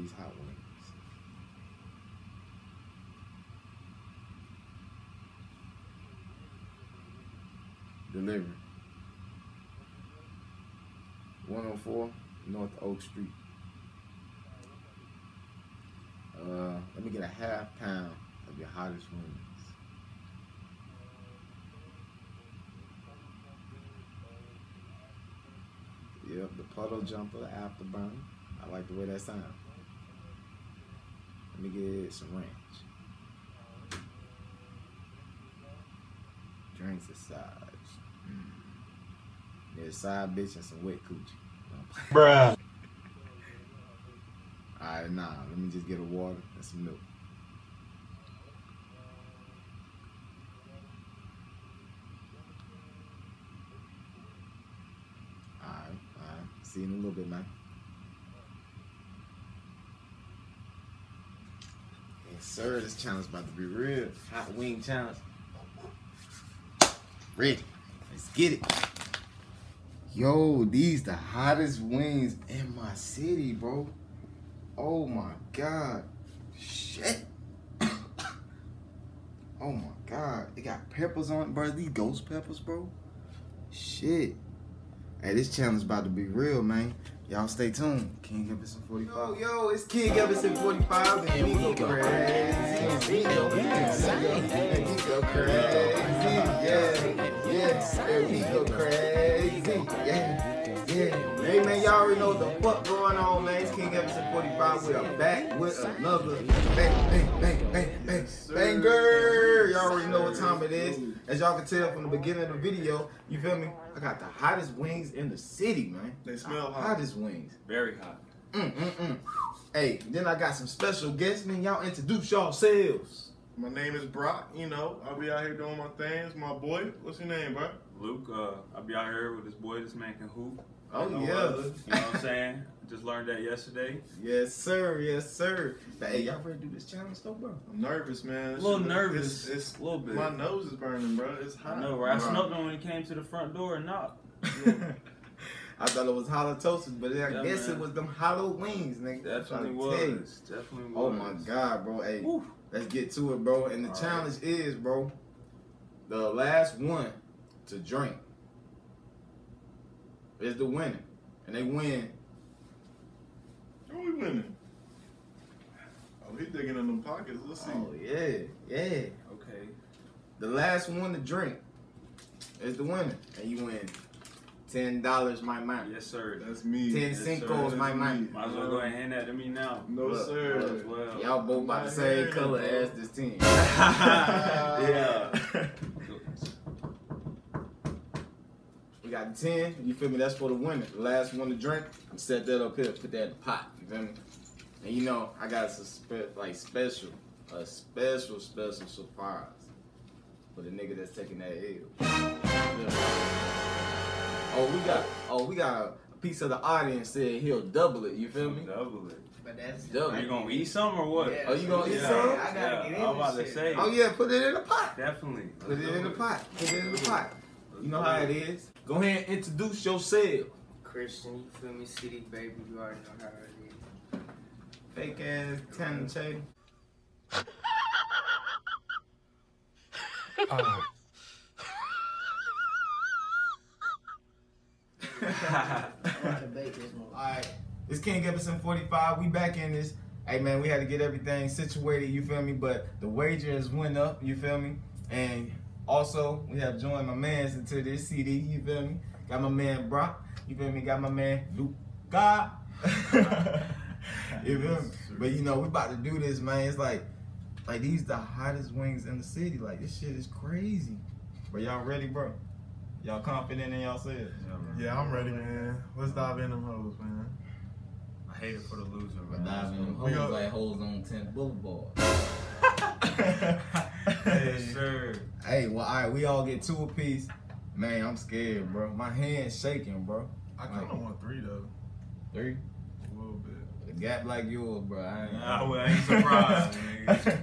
these hot wings. Delivery. 104 North Oak Street. Uh, let me get a half pound of your hottest wings. Yep, the puddle jumper the afterburn. I like the way that sounds. Let me get some ranch. Drinks aside. Mm. Yeah, side bitch and some wet coochie. Bruh. Alright, nah, let me just get a water and some milk. Alright, alright. See you in a little bit, man. Yes, sir, this challenge about to be real. Hot wing challenge. Ready. Let's get it. Yo, these the hottest wings in my city, bro. Oh my god. Shit. oh my god. It got peppers on it, bro. These ghost peppers, bro. Shit. Hey, this challenge about to be real, man. Y'all stay tuned. King Ebison 45. Yo, yo, it's King Ebison 45, and we go crazy. We go insane. We go crazy. Yeah, yes, and we go crazy. Yeah, yeah. Hey, man, y'all already know what the fuck going on, man. It's King Ebison 45. We are back with another bang, bang, bang, bang, bang, banger. Y'all already know what time it is. As y'all can tell from the beginning of the video, you feel me? I got the hottest wings in the city, man. They smell the hot. Hottest wings. Very hot. Mm, mm, mm. Hey, then I got some special guests, man. Y'all introduce yourselves. My name is Brock. You know, I'll be out here doing my things. My boy, what's your name, bro? Luke, uh, I'll be out here with this boy. This man can hoop. Oh, No yeah. other, You know what I'm saying? Just learned that yesterday. Yes, sir. Yes, sir. But, hey, y'all ready to do this challenge, though, bro? I'm nervous, man. A little nervous. It's, it's a little bit. my nose is burning, bro. It's hot. I know, right? I Right. smelled him when he came to the front door and knocked. I thought it was hollow toasters, but I Yeah, guess man. it was them hollow wings, nigga. I'm trying Definitely to tell you. was. Definitely was. Oh my god, bro. Hey, Woo. let's get to it, bro. And the All right. challenge is, bro, the last one to drink is the winner. And they win. How we winning? Oh, he digging in them pockets. Let's see. Oh yeah, yeah. Okay. The last one to drink is the winner. And you win ten dollars, my man. Yes, sir. That's me. Ten Yes, sir. cincos, my man. Might as well go ahead and hand that to me now. No, Look, sir. Well. Y'all both about the same color as this team. yeah. We got the 10, you feel me? That's for the winner. The last one to drink, set that up here, put that in the pot, you feel me? And you know, I got some spe- like special, a special, special surprise for the nigga that's taking that L. Oh, we got, oh, we got a piece of the audience said he'll double it, you feel me? Double it. But that's Double. Are you gonna eat some or what? Yeah, Oh, you gonna eat Yeah, some? I gotta yeah, get in I'm about this to shit. say. Oh yeah, put it in the pot. Definitely. Put it in the pot. Put it in the pot. Let's You know do how it is. Go ahead and introduce yourself. Christian, you feel me? City baby, you already know how it is. Fake ass Tanner Tatum. Oh. I'm about to bake this one. Alright, it's King Ebison 45. We back in this. Hey man, we had to get everything situated, you feel me? But the wager has went up, you feel me? And also, we have joined my mans into this CD, you feel me? Got my man Brock, you feel me? Got my man Luka. you feel me? But you know, we about to do this, man. It's like, like these the hottest wings in the city. Like this shit is crazy. But y'all ready, bro? Y'all confident in yourselves? Yeah, bro. Yeah, I'm ready, man. Let's dive in them hoes, man. I hate it for the loser, But man. diving them We hoes go- like hoes on 10th Boulevard. Yes, sir. Hey, well, all right, we all get two apiece. Man, I'm scared, bro. My hand's shaking, bro. I kind of want three though. Three. A little bit. A gap like yours, bro. I ain't. Nah, well, I ain't surprised, nigga.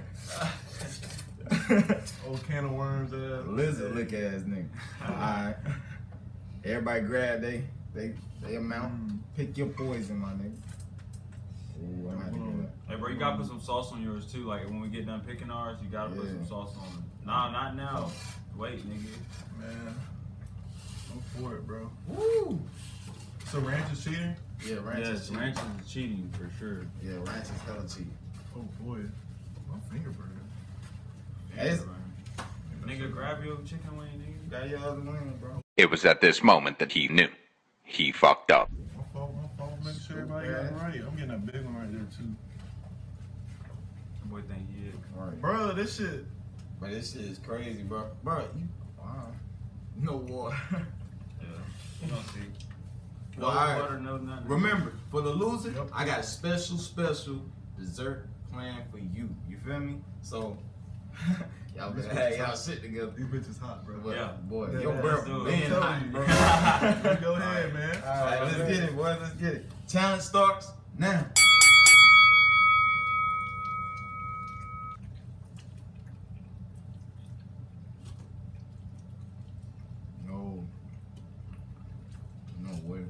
Old can of worms. Uh, Lizard lick ass nigga. All right. Everybody grab they they they amount. Mm. Pick your poison, my nigga. Ooh, I'm happy with Hey, bro, you gotta put some sauce on yours too. Like when we get done picking ours, you gotta put some sauce on them. Nah, not now. Wait, nigga. Man, I'm for it, bro. Woo! So ranch is cheating? Yeah, ranch yes, is cheap. ranch is cheating for sure. Yeah, ranch is hella cheap. Oh boy, my finger burning. Hey, it's- Nigga, grab your chicken wing, nigga. You got your other wing, bro. It was at this moment that he knew. He fucked up. My fault, my fault. Make sure everybody got right. I'm getting a big one right there too. Boy, think he is. Right. Bro, this shit. Bro, this shit is crazy, bro. Bro, you Wow. no water. Yeah. You don't see. No Well, alright. butter, no nothing. Remember, for the loser, Yep. I got a special, special dessert plan for you. You feel me? So, y'all better have y'all shit together. These bitches hot, bro. But, Yeah. boy, Yeah, your yeah, breath let's do it. been I'm hot, telling bro. you. Go ahead, man. All right, let's get it, boy. Let's get it. Challenge starts now. No. No way.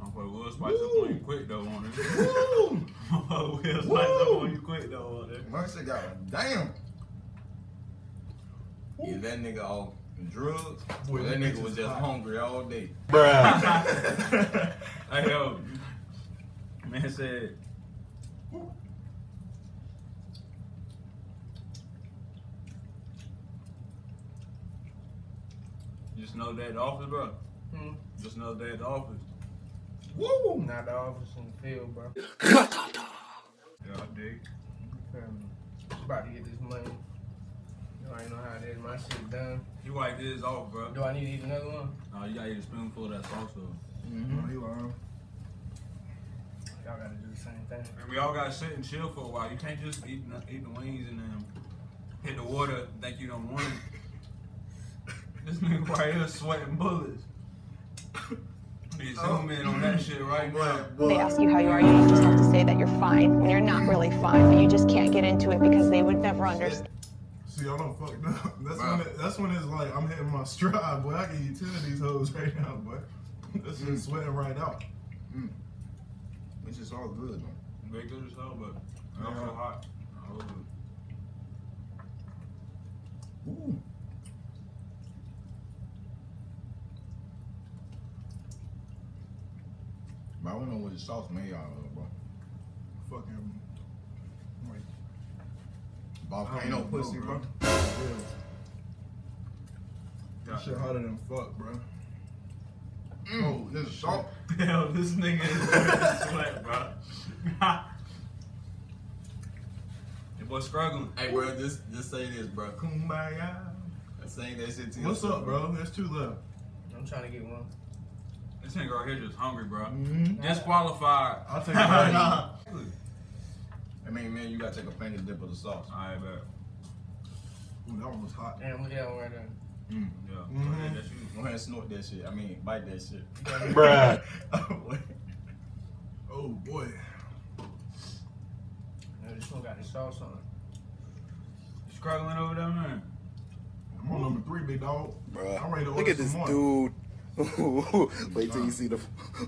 I'm put Will Spice up on you quick though on it. Woo! I'm Will Spice up on you quick though on it. Mercy got damn. Get that nigga off drugs. Boy, Boy, that nigga was just hungry all day. Bruh. I know. man said. Just know that at the office, bro. Hmm. Just know that at the office. Woo! Not the office in the field, bro. Yeah, I dig. Feel me? Just about to get this money. You already know how it is. My shit done. You wiped his off, bro. Do I need to eat another one? Nah, you gotta eat a spoonful of that sauce though. Mm-hmm. Oh, you lying. Y'all gotta do the same thing. And we all gotta sit and chill for a while. You can't just eat, eat the wings and then hit the water, think you don't want it. This nigga right here sweating bullets. He zoom in on that shit right now. They ask you how you are, you just have to say that you're fine when you're not really fine, but you just can't get into it because they would never understand. See, y'all don't fucked up. That's Bro. when it, that's when it's like I'm hitting my stride, boy. I can eat ten of these hoes right now, boy. This Mm. is sweating right out. It's just all good though. Very good as hell, but Yeah. also hot. Oh, Ooh. But I don't know what the sauce made out of, bro. Fucking. Like, Volcano I don't pussy, bro. Yeah. yeah. That shit hotter than fuck, bro. Mm, this is salt. Hell, this nigga is ready sweat, bro. Your boy struggling. Hey, bro, just just say this, bro. Kumbaya. I saying that shit to you. What's up, bro? That's two left. I'm trying to get one. This nigga right here just hungry, bro. Mm-hmm. Disqualified. I'll take it right Nah. I mean, man, you gotta take a finger dip of the sauce. Alright, bet. Ooh, that one was hot. Damn, look at that one right there. Mm. Yeah. Mhm. Go ahead, that's you. Go ahead and snort that shit. I mean, bite that shit. Bruh. Bruh. Oh boy. Yeah, this one got the sauce on it. Struggling over there, man. I'm on number three, big dog. Bruh. I'm ready to Look order at this some more. dude. Wait till you see the.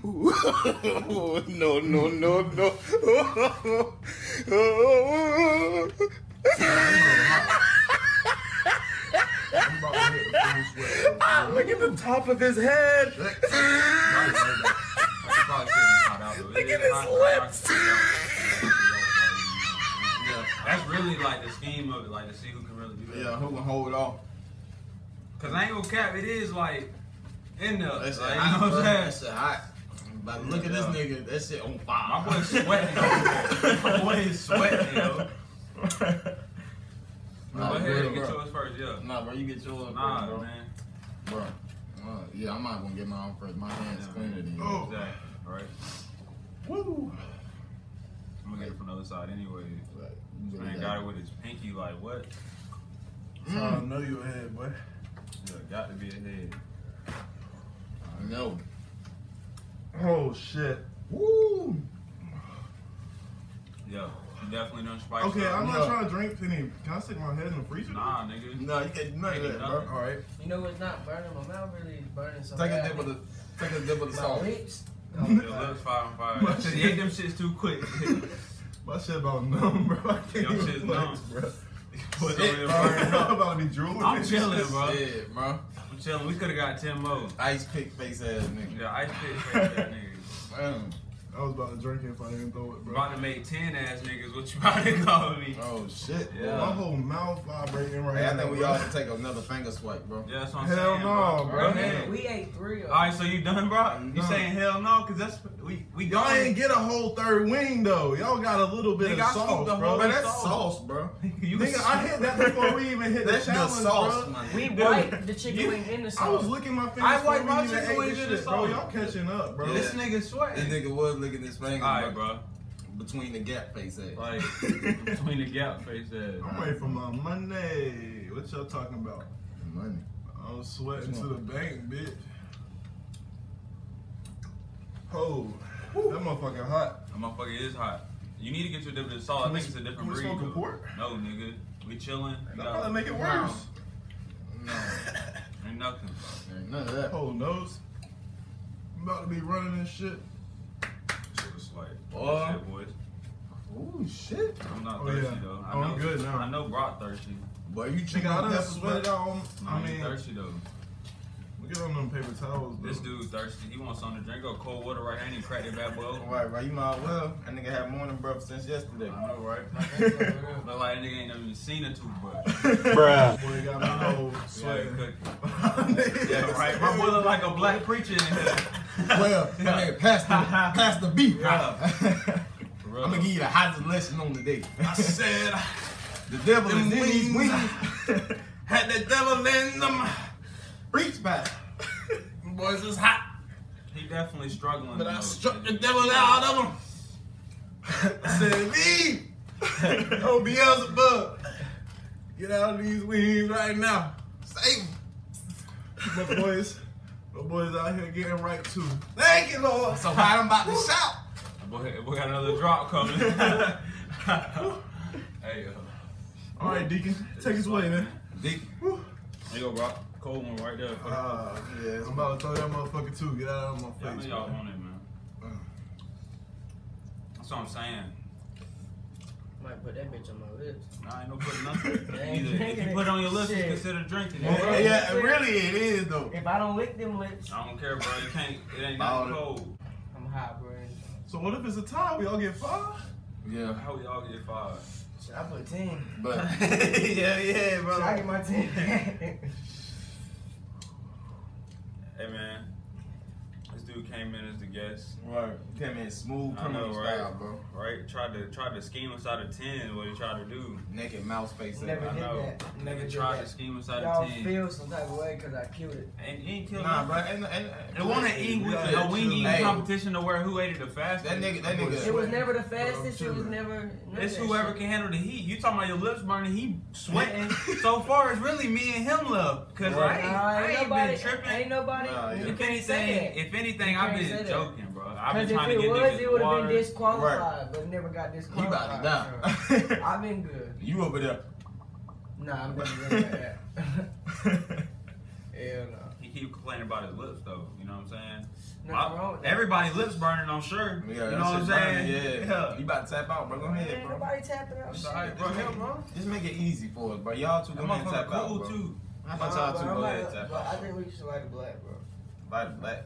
no, no, no, no. I'm about to hit the full sweat. bro. Look at the top of his head. I should probably sit this hot out though. It Look at his hot, lips. should sit it out. Yeah, that's really like the scheme of it, like to see who can really do that. Yeah, who can hold it off? Cause I ain't gonna cap, it is like in there. That shit like, hot, you know what I'm saying? shit hot. But look at this Yeah. nigga. That shit on My fire. boy's sweating over there. My boy is sweating, yo. Nah, Go ahead and get bro. yours first, yeah. Nah, bro, you get yours Nah, first, bro. man. Bro. Uh, yeah, I'm not gonna get my own first. My hand's Yeah, cleaner than Oh. yours. Exactly. Alright. Woo. I'm gonna get it from the other side anyway. Right. This man got it with his pinky, like what? So I know you ahead, boy. Yeah, got to be ahead. I know. Oh shit. Woo! Yo. You definitely done spiced Okay, up. I'm not No. trying to drink any. Can I stick my head in the freezer? Nah, nigga. No, you can't do none of that, bro. All right. You know what's not burning? My mouth really is burning something. Take a dip of the, take a dip of the salt. lips. Oh, Your lips fire on fire. My You shit. ate them shits too quick. My shit about numb, bro. I can't Your even shit's numb. bro. Put Shit, them in bro. burn. I'm about to be drooling. I'm and chilling, bro. Yeah, bro. I'm chilling. We could have got 10 more. Ice pick face ass nigga. Yeah, ice pick face ass nigga. Man. I was about to drink it if I didn't throw it, bro. About to make 10 ass niggas. What you about to call me? Oh shit. Yeah. My whole mouth vibrating right Hey, I now. think we bro. all should take another finger swipe, bro. Yeah, that's what I'm Hell saying. Hell no, bro. bro. Go ahead. We ate three of them. All right, so you done, bro? You saying hell no? Cause that's we we Y'all ain't get a whole third wing though. Y'all got a little bit Nigga, of scooped sauce, the bro. But that's sauce. Sauce, bro. you Nigga, I hit that before we even hit the That's the challenge, sauce, bro. man. We wiped the chicken you- wing in the sauce. I was licking my fingers I wiped my chicken ate wings in the shit, bro. sauce. Y'all catching up, bro. This nigga This nigga was licking his finger, All right, bro. bro. Between the gap face ass. Like between the gap face ass. I'm ready for my Monday. What y'all talking about? Money. I'm sweating to the bank, bitch. Oh, that motherfucking hot. That motherfucker is hot. You need to get your dip of the salt. I Can we- think it's a different can we breed. smoke a though. No, nigga. We chilling. We That got- probably make it worse. No. Ain't nothing. Ain't none of that. Oh, nose. I'm about to be running this shit. Shit was like, Boy. shit, boys. Ooh, shit. I'm not Oh, thirsty yeah. though. I Oh, I'm know, good now. I know Brock thirsty. Boy, you Nigga, chicken I done peppers, sweat it out on. I I ain't mean, thirsty though. We get on them paper towels, bro. This dude's thirsty. He wants something to drink. Go cold water right hand. He crack that bad boy. open. Right, right. You might as well. That nigga had morning breath since yesterday. I know, right? Look like that nigga ain't never even seen a toothbrush. Bruh. Boy, got me whole sweat sweating. cookie. Yeah, right. My boy look like a black preacher in here. well, that nigga pass the, pass the beat. Yeah. I'm gonna give you the hottest lesson on the day. I said, The devil is in these wings wings. had the devil in them. Preach, pastor. Boys is hot. He definitely struggling. But I struck the devil out of him. I said, leave. Oh, Beelzebub. Get out of these wings right now. Save him. My boys, my boys out here getting right too. Thank you, Lord. So hot, I'm about to shout. Boy, we got another drop coming. hey, uh, All right, Deacon, take us away, man. Dick. There you go, bro. Cold one right there. Uh, Yeah, I'm about to throw that motherfucker too. Get out of my Yeah, I know face. y'all want it, man. That's what I'm saying. Might put that bitch on my lips. Nah, ain't no putting nothing. Either. If you put it on your lips, you consider drinking Yeah. it. Yeah, really, it is though. If I don't lick them lips, I don't care, bro. You can't. It ain't Ball nothing it. cold. I'm hot, bro. So what if it's a tie? We all get five? Yeah, How we all get fired? Should I put 10? but yeah, yeah, Should I get my 10? Hey, man. This dude came in as the guest. Right, came in smooth I know, criminal right? style, bro. Right? Tried to tried to scheme us out of ten. What he tried to do? Naked mouse face. Never I did know. that. Never Nigga did tried that. to scheme us out Y'all of ten. feel some type of way because I killed it. And he ain't killed Nah, nothing. bro. And, and, It wasn't an eating with Yeah, a wing eating Hey, competition to where who ate it the fastest. That nigga, that nigga. It was never the fastest. It was never. It's whoever can handle the heat. You talking about your lips burning? He sweating. so far, it's really me and him love. Cause Right. I ain't, Nah, I ain't ain't nobody. been tripping. Ain't nobody. Nah, yeah. you if can't say anything, that. if anything, You I've can't been say that. joking, bro. I've been Because if trying to it get was, niggas it would have been disqualified, but never got He disqualified. about to so die. I've been good. you over there. Nah, I'm never good at that. Hell no. He keep complaining about his lips, though. You know what I'm saying? Nothing My- wrong with that. everybody lips burning, I'm sure. Yeah, you know what I'm saying? burning, Yeah. You about to tap out, bro. Go ahead, Ain't bro. nobody tapping out It's shit. alright, bro. Hell, bro. Just make it easy for us, bro. Y'all two That go ahead and motherfucker tap out, bro. too. How Nah, about y'all two I'm go not- ahead and tap but I think we should light like black, bro. Like black.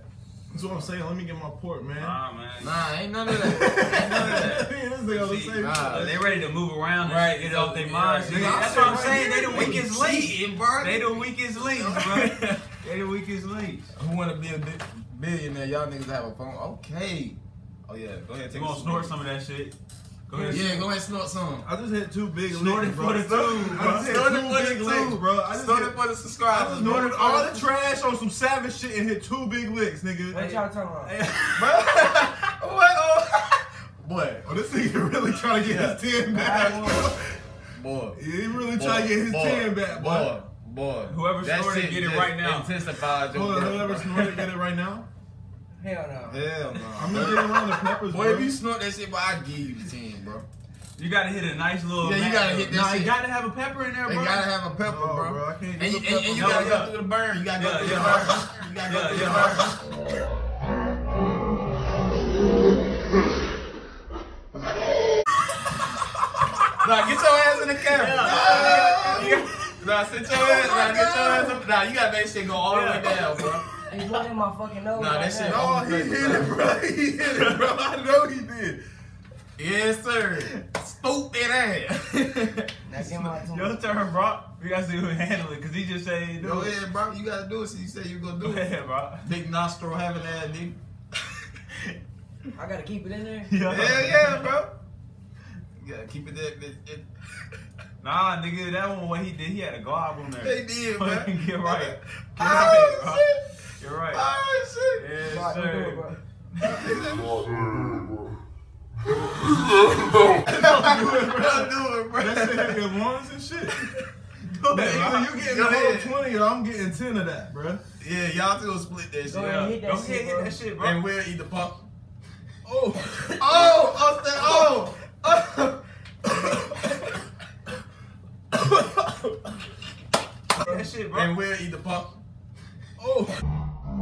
That's what I'm saying. Let me get my port, man. Nah, man. Nah, ain't none of that. ain't none of that. Man, this nigga on the See, nah. They ready to move around and Right, get so- off their yeah, minds. right. nigga. Nigga, That's what I'm saying saying. They the right here. weakest link. Cheating, bro. They the weakest links, bro. they the weakest links. Who wanna be a bi- billionaire? Y'all niggas have a phone. Okay. Oh yeah, go ahead. You Take gonna snort some of that shit? Go ahead. Yeah, go ahead and snort some. I just hit two big Snorted licks, bro. for the two, bro. I just hit Snorted two for the big two. licks, bro. I just Snort hit, it for the I subscribers. just snorted all the trash on some savage shit and hit two big licks, nigga. What y'all talking about? Bro. What? Oh. Boy. Oh, this nigga really trying to get his 10 back. Boy. Yeah, he really trying to get his 10 back, boy. Boy. Boy. Whoever That snorted, shit get it just right now. Intensified your Hold on, growth, whoever bro. snorted, get it right now. Hell no. Hell no. I'm gonna get around the peppers, Boy, bro. if you snort that shit, boy, I give you 10, bro. You gotta hit a nice little. Yeah, you gotta hit that Nah, shit. you gotta have a pepper in there, They You gotta have a pepper, No, bro. bro, I can't and, do you- the and, and you pepper. gotta Yeah, go through the burn. You gotta go through yeah. the burn. You gotta go through yeah. the burn. Nah, get your ass in the camera. Nah, Nah, sit your ass. Nah, get your ass up. Nah, you gotta make shit go all the way down, bro. He's looking my fucking nose. Nah, that right shit- now. Oh, he hit it, bro. He hit it, bro. I know he did. Yes, sir. Stupid ass. Now get my. Your turn, bro. We gotta see who handle it, cause he just said he do Go it. ahead, bro. You gotta do it. So you said you gonna do it. ahead, bro. Big nostril having that nigga. I gotta keep it in there. Yeah. Hell yeah, bro. You gotta keep it there, bitch. It, Nah, nigga, that one what he did, he had a glob on there. they did, man. Fucking Get right. Get Oh, right, bro. shit. Get right. Oh, shit. Yes, Bro, don't do sir. it, bro. Don't do it, bro. That shit hit your lungs and shit. Go Man, ahead, either bro. you getting Go the whole ahead. 20 or I'm getting 10 of that, bro. Yeah, y'all two will split that shit. Go ahead, hit that Go shit, ahead, hit bro. that shit, bro. And we'll eat the pump. Oh. Oh, oh, that, oh. Hit that shit, bro. and we'll eat the pump. Oh.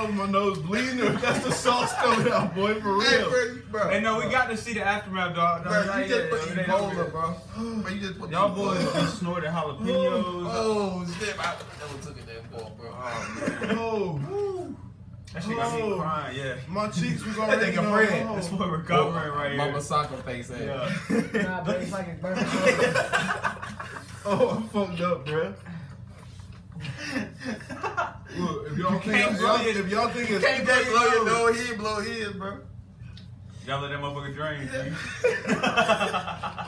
I don't know if my nose bleeding or if that's the sauce coming out, boy, for Hey, real. bro, you- bro. Hey, no, we got to see the aftermath, dog. Bro, you just put yeah, Ebola, yeah. bro. Bro, you just put Y'all boys just snorted jalapenos. Oh, shit. I never took it that far, bro. Oh, man. Oh, That shit got me Oh. crying, yeah. my cheeks was That already nigga no, That's what we're oh, recovering right Mama here. soccer face ass. Yeah. Nah, but it's like it's burning. Oh, I'm fucked up, bro. Look, if y'all You think can't if y'all, if y'all think it's Can't just blow your nose here, blow his, bro. Y'all let that motherfucker drain. G.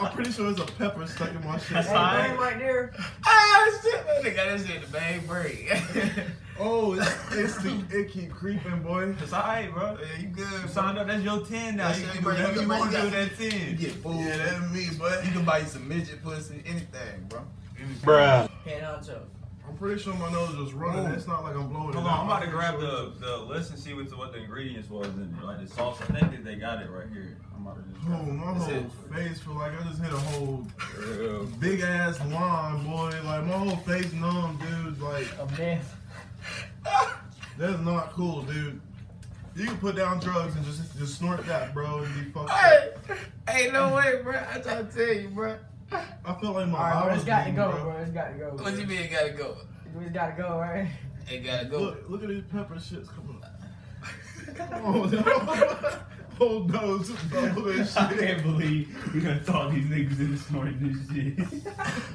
I'm pretty sure there's a pepper stuck in my shit. That's Hey, fine. right there. Ah, shit, man. They got that shit in the bag break. Oh, it's, it's the, it keep creeping, boy. It's alright, bro. yeah, you good. You signed up, that's your 10 now. That's You can do bro, you whatever you buy- want to you do that 10. You get food. Yeah, that's me, but You can buy you some midget pussy, anything, bro. Bruh. Pancho. I'm pretty sure my nose was running. Ooh. It's not like I'm blowing Hold it on. I'm about to grab the, the list and see what, the, what the ingredients was in there. Like the sauce. I think that they got it right here. I'm about to just Oh, my That's whole it. face feel like I just hit a whole Yeah. big ass line, boy. Like my whole face numb, dude. Like Of death. that's not cool, dude. You can put down drugs and just just snort that, bro, and be fucked up. Hey, ain't no way, bro. I try to tell you, bro. I feel like my Alright, eye bro, it's got to go, bro. bro. It's got to go. What you mean it gotta go? It's got to go, right? It gotta go. Look, look at these pepper shits coming up. Come on, no. Whole nose double this I can't believe we done thought these niggas in snorting this shit.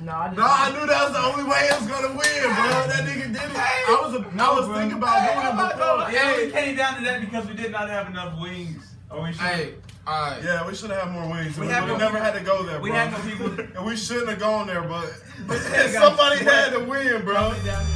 Nah, I just. No, I knew that was the only way it was gonna win, bro. That nigga did it. I was, a, I was bro. thinking about doing it before. yeah, we came down to that because we did not have enough wings. Or we should. Hey, alright. Yeah, we should have had more wings. We We, had would no never people- had to go there, we bro. had no people- and we shouldn't have gone there, but got somebody had to win, bro. Coming down here.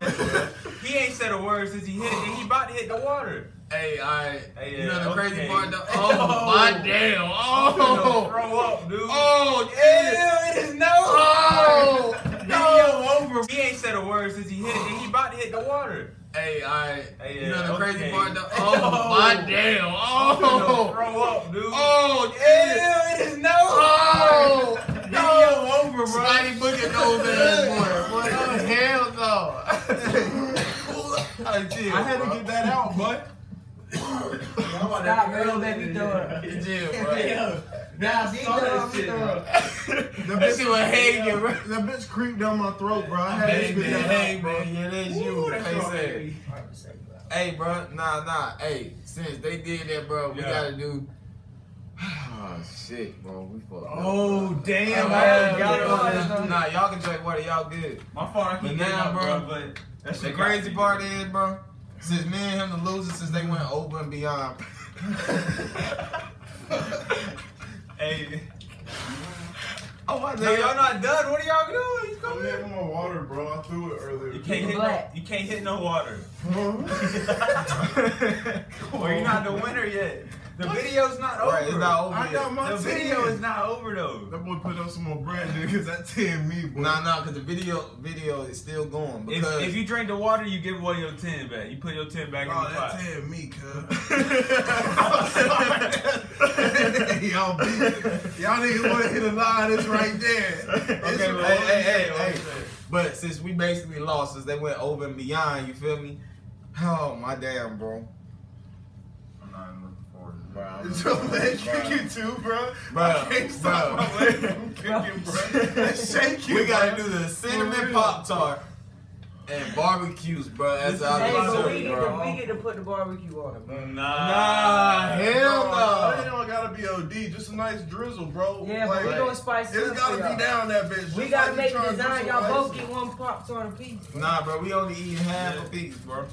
he ain't said a word since he hit it, and he about to hit the water. Hey, alright. Hey, you know yeah, the crazy okay. part though? Oh, my oh. damn. Oh. I'm Oh. throw up, dude. Oh, shit. Ew, it is no. Oh. Video over. He ain't said a word since he hit it, and he about to hit the water. Hey, alright. Hey, you know the yeah, crazy part though? Oh, oh, my damn. Oh. throw up, dude. Oh, Ew, it is no. Oh. Video over, bro. Slimy boogie nose ass boy. Boy, oh, hell no. I had to get that out, but Stop, bro. Let me throw it. Chill, bro. Yeah. Now I saw that shit. bro. the bitch shit was hanging, bro. that bitch creeped down my throat, bro. I had to Hey, spit man, hey, bro. man, yeah, that's you. Ooh, that's Hey, say, baby. Hard to say, bro. hey, bro, nah, nah, hey, since they did that, bro, we Yeah. gotta do. Oh shit, bro. We fucked up. Oh damn! Oh, I yeah, forgot yeah, about yeah. that. Nah, y'all can drink water. Y'all good. My fault. I keep But getting now, bro, bro. But that's The crazy part is, bro, since me and him the losers, since they went over and beyond. Hey, Oh my no, y'all not done. What are y'all doing? You I'm come in my water, bro. I threw it earlier. You can't hit. No, you can't hit no water. well, you're not the winner yet. The video's not over. Right, it's not over I yet. got my The video is not over though. That boy put up some more brand new because that 10 me, boy. Nah, nah, cause the video video is still going If, because if you drink the water, you give away your ten back. You put your ten back Oh, in the pot. that pot. 10 me, cuz. y'all beat Y'all niggas want to hit a line, it's right there. Okay, It's well, right- hey, hey, hey, what I'm hey. But since we basically lost, since they went over and beyond, you feel me? Oh my damn, bro. I'm not even looking forward to Bro, that. I'm- It's your leg kicking too, bro. Bruh, I can't stop bruh. my leg from kicking, bro. That's shaky. We gotta bro. do the cinnamon pop tart and barbecues, bro. As our Hey, but we dessert, get, to, we get to put the barbecue on it, bro. Nah, Nah, hell Bro, oh, It don't gotta be OD, just a nice drizzle, bro. Yeah, but we Like, gonna spice it It's up gotta for y'all. be down that bitch. We gotta like make you the trying to do design. Y'all both get one pop tart a piece. bro. Nah, bro, we only eat half Yeah. a piece, bro.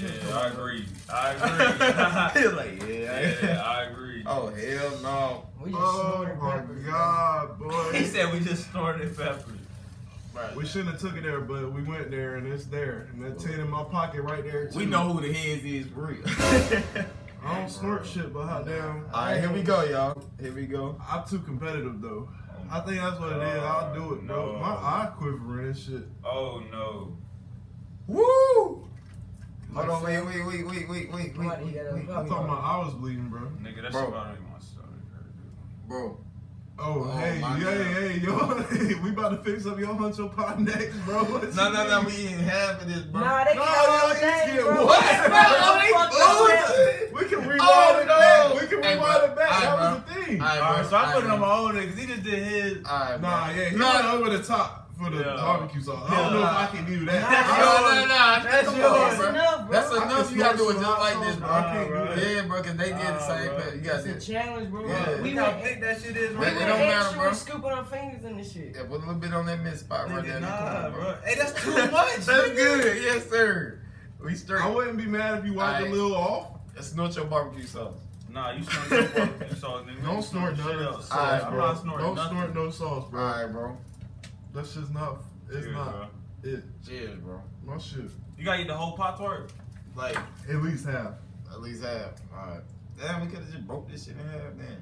Yeah, I agree. I agree. Like, yeah. yeah, I agree. Oh hell no. We just Oh snorted my peppers, god, He said we just snorted peppers. We shouldn't have took it there, but we went there and it's there. And that 10 in my pocket right there, too. We know who the heads is for real. I don't snort shit, but hot damn. Alright, here we go, y'all. Here we go. I'm too competitive, though. I think that's what it is. I'll do it, bro. Oh, no. My eye quivering and shit. Oh no. Woo! Hold on, wait, wait, wait, wait, wait, wait, wait, wait, wait, I wait. thought my eye was bleeding, bro. Nigga, that's Bro. about to make my stomach. Bro. Oh, Oh, hey, my hey, hey, yo, we about to fix up your huncho pot next, bro. What No, you no, no, we eating half of this, bro. Nah, they No, get all y'all day, bro. what? Bro, fuck that. We can oh, rewind Oh, it no. back. We can Hey, rewind bro. it back. Alright, that bro. was the thing. Alright, Alright, bro. so I put Alright, putting on my own nigga 'cause he just did his. Alright, bro. Nah, yeah, he No. went over the top for the Yeah. barbecue sauce. I don't know if I can do that. Nah, No, no, no. That's yours. That's bro. bro. That's I can enough. You gotta do it snort just like this, bro. I can't do that. Yeah, bro, because they did the same bro. thing. You got It's a this. challenge, bro. Yeah. We Look how went, thick that shit is we Man, right it went don't there. matter, extra bro. with scooping our fingers in this shit. Yeah, put a little bit on that mid spot right there Nigga, nah, bro. bro. Hey, that's too much. That's good. Yes, sir. We straight. I wouldn't be mad if you wiped Alright. a little off. Let's snort your barbecue sauce. Nah, you snort your barbecue sauce, nigga. Don't You snort shit none of else. the sauce, Alright, I'm not snorting Don't nothing. snort no sauce, bro. Alright, bro. That's just not. It's Cheers, not bro. it. Cheers, bro. My shit. You gotta eat the whole pot tart. Like, At least half. at least half. Alright. Damn, we could have just broke this shit in half, then.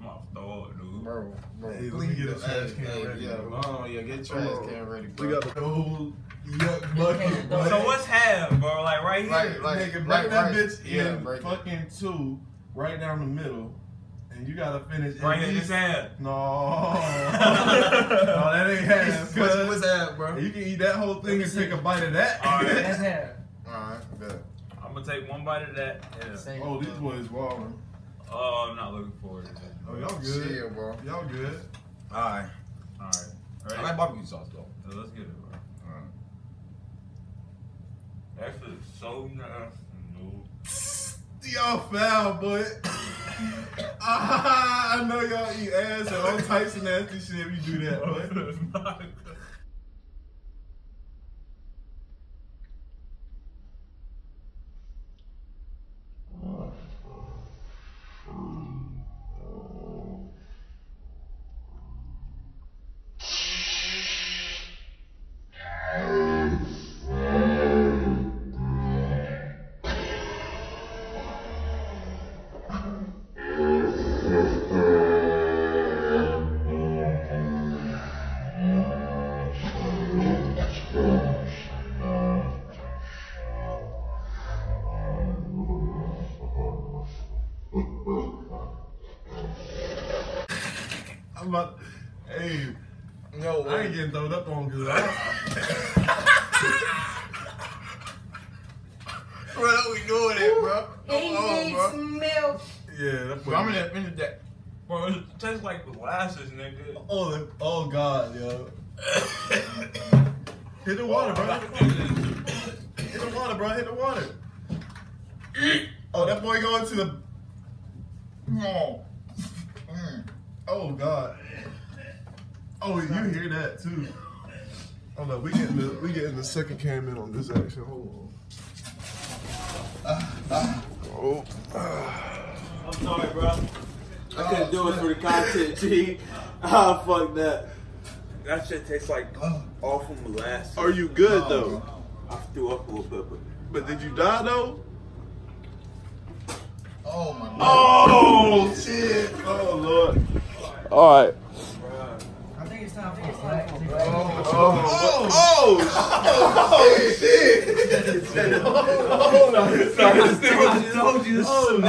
I'm off the wall, dude. Bro, bro. Hey, let me get a trash Hey, can hey, ready, Yeah, bro. oh, yeah, get a trash Oh, can ready, bro. We got the old yuck bucket. So So what's half, bro? Like right here. Like- like- Nigga, break like that right- bitch yeah, in break it. fucking two, right down the middle, and you gotta finish. right at here, this half. No, no, that ain't half. What's, what's half, bro? You can eat that whole thing and take a bite of that. All right. That's half. Alright, good. I'm gonna take one bite of that. Yeah. Say- oh, these boys wildin'. Oh, I'm not looking forward to that. Oh, y'all good. Chill, bro. Y'all good. Alright. All right. Ready? I like barbecue sauce, though. So let's get it, bro. Alright. Actually, it's so nice. No. Y'all foul, boy. ah, I know y'all eat ass and all types of nasty shit if you do that, boy. Oh, you hear that too? Oh no, we getting the we getting the second cam in on this action. Hold on. Oh. I'm sorry, bro. I couldn't do it for the content, G. Ah, fuck that. That shit tastes like awful molasses. Are you good though? I threw up a little bit, but But did you die though? Oh my god. Oh shit! Oh lord! All right. I think it's time. I think it's time. Oh oh oh! Oh shit!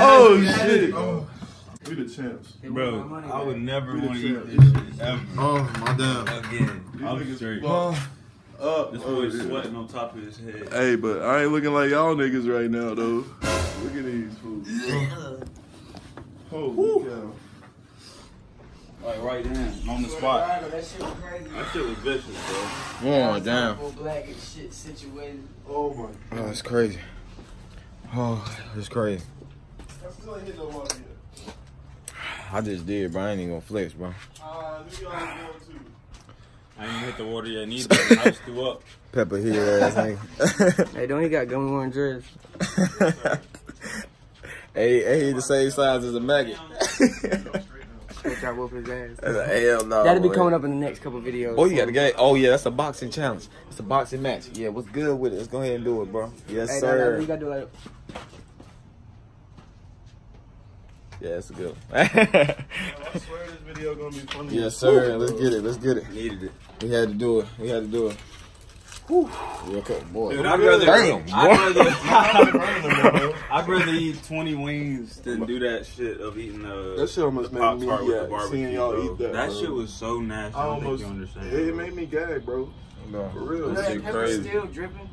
Oh shit! We the champs. Bro, I would never want to eat this shit ever Oh my damn. again. I'm straight. Up. This Oh, yeah. sweating on top of his head. Hey, but I ain't looking like y'all niggas right now though. Look at these fools. Holy cow. Like right then, on the spot. That shit was crazy. That shit was vicious, bro. Oh damn. Full black and shit situated. Oh my. Oh, it's crazy. Oh, it's crazy. I still ain't hit nobody yet. I just did, bro. I ain't even gonna flex, bro. Knew y'all going to. I ain't hit the water yet neither. I just threw up. Pepper here, ass nigga. Hey, don't he got gummy worm dress? hey, hey, he the same size as a maggot. Which I whoop his ass. Hell no. That'll be boy. coming up in the next couple videos. Oh, you got the game. Oh yeah, that's a boxing challenge. It's a boxing match. Yeah, what's good with it? Let's go ahead and do it, bro. Yes, Hey, no, no, sir. you gotta do like. Yeah, it's a good. one. I swear this video gonna be funny. yes, sir. Let's get it. Let's get it. Needed it. We had to do it. We had to do it. Whew. Yeah, okay, boy. Dude, I'd rather, Damn, I'd rather, I'd rather eat 20 wings than do that shit of eating uh, That shit almost the made me Pop-Tart the barbecue, seeing y'all bro. eat that, That bro. shit was so nasty. I I don't almost. think you understand. It, it made me gag, bro. No. For real. That That shit crazy. still dripping.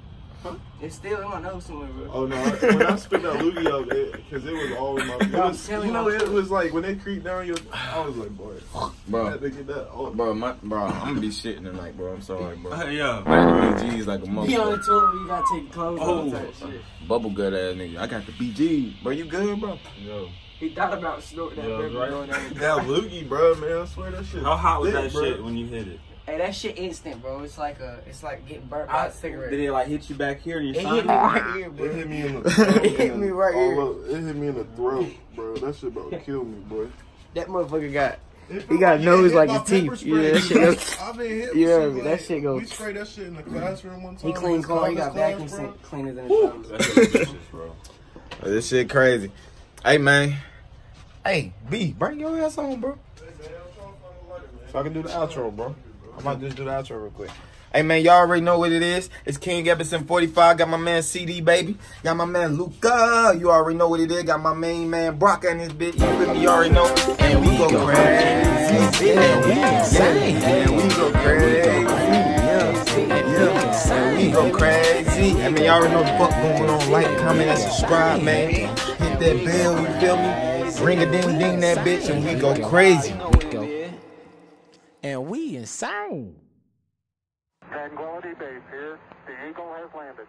It's still in my nose somewhere, bro. Oh no! When I spit that loogie out, because it, was all in my. It I'm was, you know, it was like when they creep down your. I was like, boy, I Bro, had to get that. Oh, bro, my, bro, I'm gonna be shitting tonight, bro. I'm sorry, bro. Uh, yeah. My BG's like a Be on the motherfucker. toilet, you gotta take your clothes Oh. off type shit. Bubble gut ass nigga. I got the BG. Bro, you good, bro? yo, He thought about snorting that Yeah, pepper right. going down. that loogie, bro, man. I swear that shit. How hot was thick, that bro. shit when you hit it? Hey, that shit instant, bro. It's like a, it's like getting burnt by a cigarette. Did it like hit you back here in your It hit me right here, It bro. hit me in the. It hit me right here. up- it hit me in the throat, bro. That shit about to kill me, boy. That motherfucker got. He got a nose like his teeth. pepper Yeah, that shit goes- I've been hit. You with heard some, me. That shit goes- We sprayed that shit in the classroom one time. He clean in car. He got class, vacuum bro. sink cleaner than his That vicious, bro. This shit crazy. Hey, man. Hey, B, bring your ass on, bro. So I can do the outro, bro. I might just do the outro real quick. Hey man, y'all already know what it is. It's King Ebison 45. Got my man CD baby. Got my man Luka. You already know what it is. Got my main man Brock and his bitch. You with me? You already know. And we go crazy. And we insane. And we go crazy. And we go crazy. I mean, y'all already know the fuck going on. Like, comment, and subscribe, man. Hit that bell. You feel me? Ring a ding ding that bitch, and we go crazy. And we insane. Tranquility Base here. The Eagle has landed.